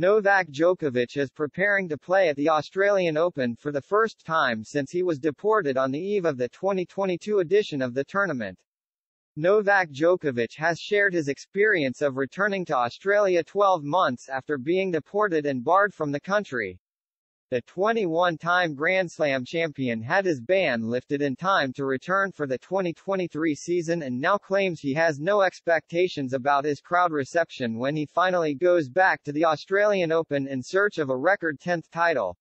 Novak Djokovic is preparing to play at the Australian Open for the first time since he was deported on the eve of the 2022 edition of the tournament. Novak Djokovic has shared his experience of returning to Australia 12 months after being deported and barred from the country. The 21-time Grand Slam champion had his ban lifted in time to return for the 2023 season and now claims he has no expectations about his crowd reception when he finally goes back to the Australian Open in search of a record 10th title.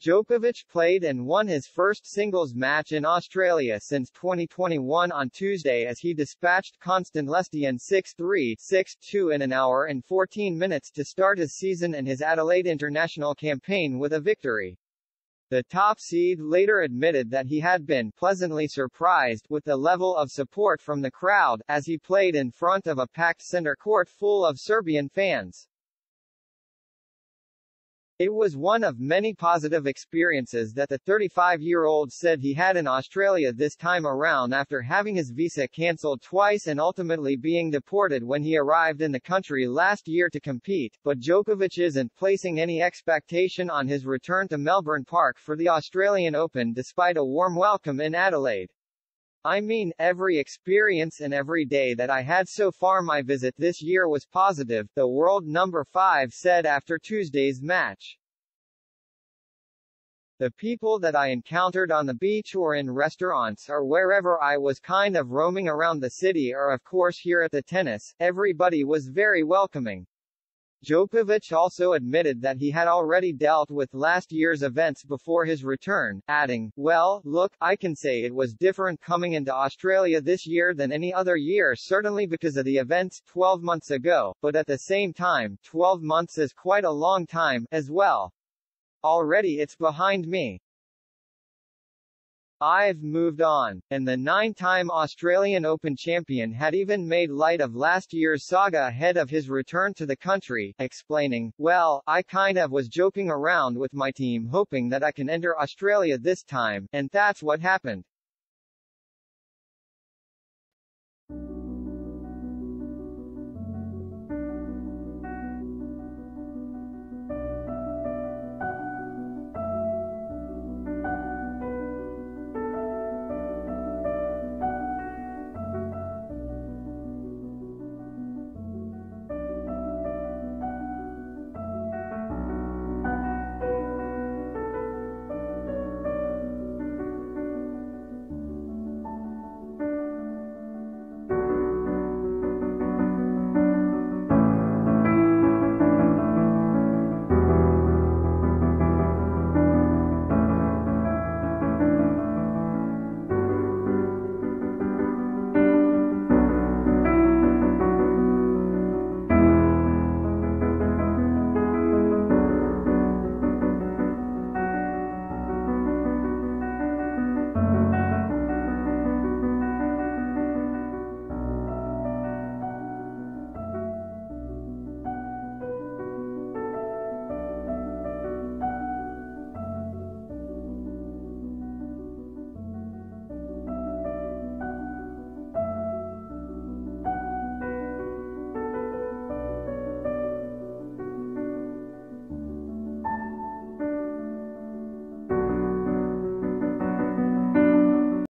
Djokovic played and won his first singles match in Australia since 2021 on Tuesday as he dispatched Constant Lestienne 6-3, 6-2 in an hour and 14 minutes to start his season and his Adelaide International campaign with a victory. The top seed later admitted that he had been pleasantly surprised with the level of support from the crowd, as he played in front of a packed center court full of Serbian fans. It was one of many positive experiences that the 35-year-old said he had in Australia this time around after having his visa cancelled twice and ultimately being deported when he arrived in the country last year to compete, but Djokovic isn't placing any expectation on his return to Melbourne Park for the Australian Open despite a warm welcome in Adelaide. I mean, every experience and every day that I had so far my visit this year was positive, the world number 5 said after Tuesday's match. The people that I encountered on the beach or in restaurants or wherever I was kind of roaming around the city or of course here at the tennis, everybody was very welcoming. Djokovic also admitted that he had already dealt with last year's events before his return, adding, Well, look, I can say it was different coming into Australia this year than any other year certainly because of the events 12 months ago, but at the same time, 12 months is quite a long time, as well. Already it's behind me. I've moved on, and the nine-time Australian Open champion had even made light of last year's saga ahead of his return to the country, explaining, Well, I kind of was joking around with my team hoping that I can enter Australia this time, and that's what happened.